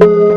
you